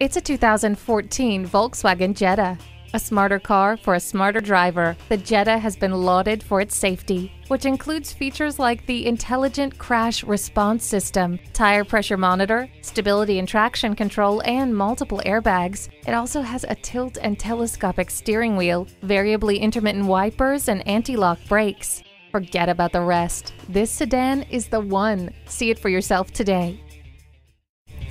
It's a 2014 Volkswagen Jetta. A smarter car for a smarter driver, the Jetta has been lauded for its safety, which includes features like the Intelligent Crash Response System, tire pressure monitor, stability and traction control, and multiple airbags. It also has a tilt and telescopic steering wheel, variably intermittent wipers, and anti-lock brakes. Forget about the rest. This sedan is the one. See it for yourself today.